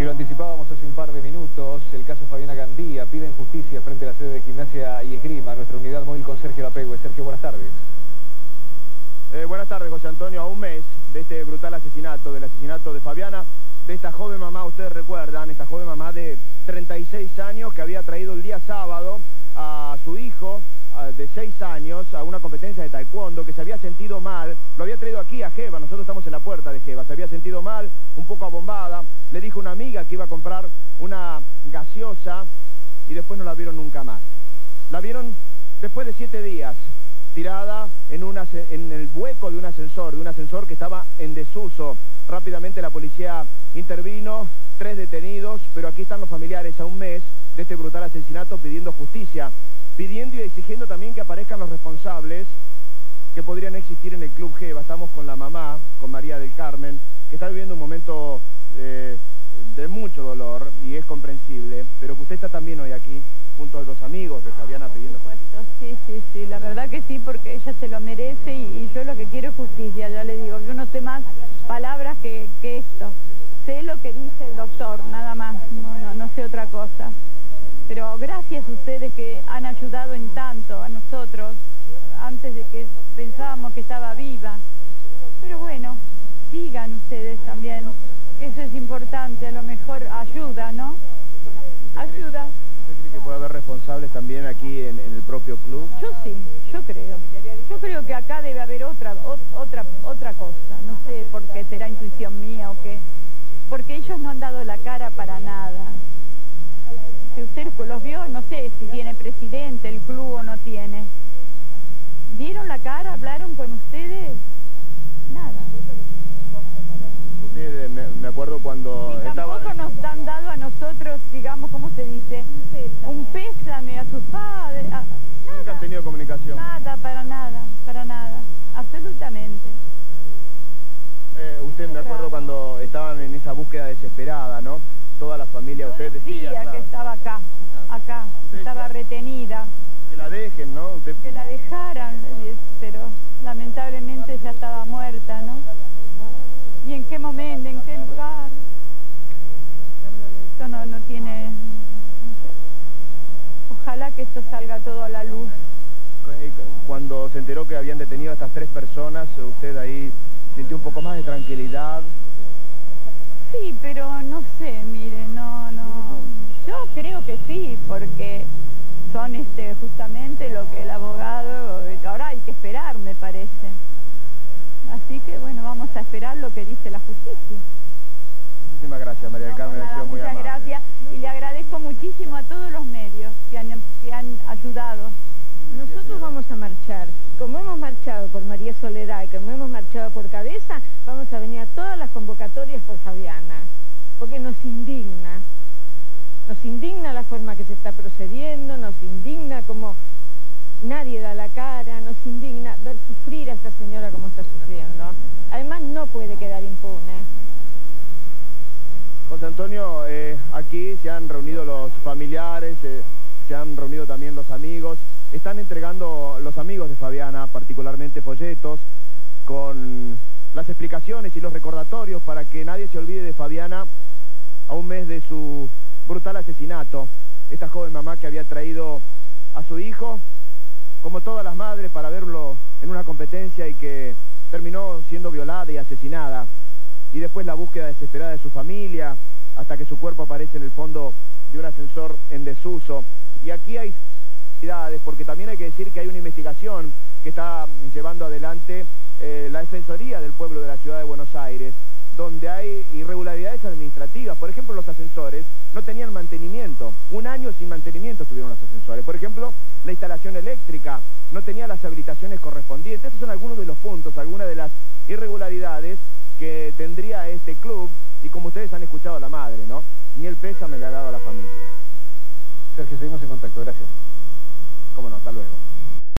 Y lo anticipábamos hace un par de minutos, el caso Fabiana Gandía pide justicia frente a la sede de Gimnasia y Esgrima, nuestra unidad móvil con Sergio Lapegue. Sergio, buenas tardes. Eh, buenas tardes, José Antonio. A un mes de este brutal asesinato, del asesinato de Fabiana, de esta joven mamá, ustedes recuerdan, esta joven mamá de 36 años que había traído el día sábado a su hijo de 6 años a una competencia de taekwondo, que se había sentido mal, lo había traído aquí a Jeva, nosotros estamos en la puerta de Jeva, se había sentido mal, un poco abombada, le dijo una amiga que iba a comprar una gaseosa y después no la vieron nunca más. La vieron después de 7 días, tirada en, en el hueco de un ascensor, de un ascensor que estaba en desuso. Rápidamente la policía intervino, tres detenidos, pero aquí están los familiares a un mes de este brutal asesinato pidiendo justicia pidiendo y exigiendo también que aparezcan los responsables que podrían existir en el Club Geva. Estamos con la mamá, con María del Carmen, que está viviendo un momento eh, de mucho dolor y es comprensible, pero que usted está también hoy aquí junto a los amigos de Fabiana pidiendo justicia. Sí, sí, sí, la verdad que sí, porque ella se lo merece y, yo lo que quiero es justicia, ya le digo, yo no sé más palabras que, que esto. Sé lo que dice el doctor, nada más, no, no, no sé otra cosa pero gracias a ustedes que han ayudado en tanto a nosotros, antes de que pensábamos que estaba viva. Pero bueno, sigan ustedes también, eso es importante, a lo mejor ayuda, ¿no? Ayuda. ¿Usted cree que puede haber responsables también aquí en, el propio club? Yo sí, yo creo. Yo creo que acá debe haber otra, otra, otra cosa, no sé por qué será intuición mía o qué, porque ellos no han dado la cara para nada si usted los vio, no sé si tiene presidente el club o no tiene. ¿Dieron la cara? ¿Hablaron con ustedes? Nada. Usted, me, acuerdo cuando Tampoco nos han dado a nosotros, digamos, ¿cómo se dice? Un pésame a sus padres. Nunca han tenido comunicación. Nada, para nada, para nada. Absolutamente. Eh, usted me acuerdo cuando estaban en esa búsqueda desesperada, ¿no? Toda la familia, usted decía... que estaba acá, acá, estaba retenida. Que la dejen, ¿no? Que la dejaran, pero lamentablemente ya estaba muerta, ¿no? ¿Y en qué momento, en qué lugar? Esto no, no tiene... Ojalá que esto salga todo a la luz. Cuando se enteró que habían detenido a estas tres personas, usted ahí sintió un poco más de tranquilidad. Sí, pero no sí, porque son este, justamente lo que el abogado, ahora hay que esperar, me parece. Así que bueno, vamos a esperar lo que dice la justicia. Muchísimas gracias, María del Carmen, ha sido muy Muchas gracias y le agradezco muchísimo a todos los medios que han, que han ayudado. Nosotros vamos a marchar, como hemos marchado por María Soledad y como hemos marchado por Cabeza, vamos a venir a todas las convocatorias por Fabiana, porque nos indigna. Nos indigna la forma que se está procediendo, nos indigna como nadie da la cara, nos indigna ver sufrir a esta señora como está sufriendo. Además no puede quedar impune. José Antonio, eh, aquí se han reunido los familiares, eh, se han reunido también los amigos están entregando los amigos de Fabiana, particularmente folletos, con las explicaciones y los recordatorios para que nadie se olvide de Fabiana a un mes de su brutal asesinato. Esta joven mamá que había traído a su hijo, como todas las madres, para verlo en una competencia y que terminó siendo violada y asesinada. Y después la búsqueda desesperada de su familia, hasta que su cuerpo aparece en el fondo de un ascensor en desuso. Y aquí hay porque también hay que decir que hay una investigación que está llevando adelante eh, la Defensoría del Pueblo de la Ciudad de Buenos Aires, donde hay irregularidades administrativas. Por ejemplo, los ascensores no tenían mantenimiento. Un año sin mantenimiento tuvieron los ascensores. Por ejemplo, la instalación eléctrica no tenía las habilitaciones correspondientes. Estos son algunos de los puntos, algunas de las irregularidades que tendría este club y como ustedes han escuchado a la madre, ¿no? Ni el pésame le ha dado a la familia. Sergio, seguimos en contacto. Gracias. Cómo no, hasta luego.